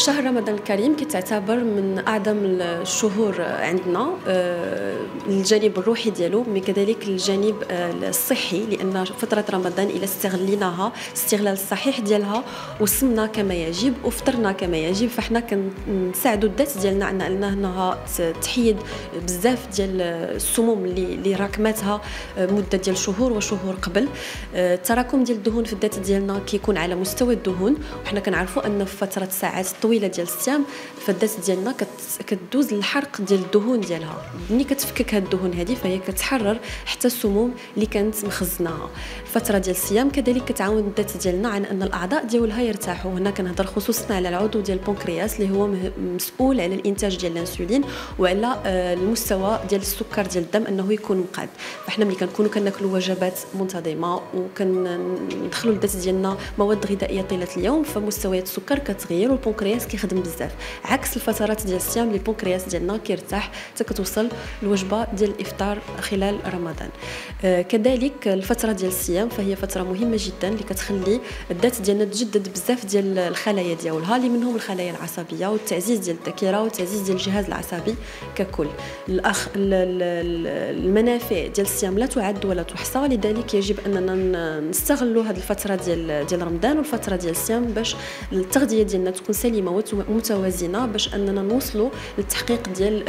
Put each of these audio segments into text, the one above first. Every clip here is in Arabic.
شهر رمضان الكريم كتعتبر من أعظم الشهور عندنا آه، الجانب الروحي ديالو مي كذلك الجانب آه، الصحي لأن فترة رمضان إلا استغليناها استغلال الصحيح ديالها وصمنا كما يجب وفطرنا كما يجب فاحنا كنساعدوا الذات ديالنا على أنها تحيد بزاف ديال السموم اللي راكماتها آه، مدة ديال شهور وشهور قبل. التراكم ديال الدهون في الذات ديالنا كيكون على مستوى الدهون وحنا كنعرفوا أن في فترة ساعات طويلة ديال الصيام فالذات ديالنا كدوز الحرق ديال الدهون ديالها. ملي كتفكك هاد الدهون هذه فهي كتحرر حتى السموم اللي كانت مخزناها. الفترة ديال الصيام كذلك كتعاون الذات ديالنا على أن الأعضاء ديالها يرتاحوا. هنا كنهضر خصوصا على العضو ديال البنكرياس اللي هو مسؤول على الإنتاج ديال الإنسولين وعلى آه، المستوى ديال السكر ديال الدم أنه يكون مقاد. فإحنا ملي كنكونوا كناكلوا وجبات منتظمة وكندخلوا الذات ديالنا مواد غذائية طيلة اليوم فمستويات السكر كتغير والبنكرياس كيخدم بزاف. عكس الفترات ديال الصيام اللي البنكرياس ديالنا كيرتاح حتى كتوصل الوجبه ديال الإفطار خلال رمضان. آه كذلك الفترة ديال الصيام فهي فترة مهمة جدا اللي كتخلي الذات ديالنا تجدد بزاف ديال الخلايا ديالها اللي منهم الخلايا العصبية والتعزيز ديال الذاكرة والتعزيز ديال الجهاز العصبي ككل. الاخ المنافع ديال الصيام لا تعد ولا تحصى لذلك يجب أننا نستغلوا هذه الفترة ديال ديال رمضان والفترة ديال الصيام باش التغذية ديالنا تكون سليمة ومتوازنه باش أننا نوصلوا للتحقيق ديال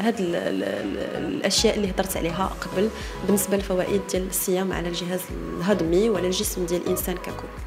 هاد الأشياء اللي هضرت عليها قبل بالنسبة للفوائد ديال الصيام على الجهاز الهضمي وعلى الجسم ديال الإنسان ككل.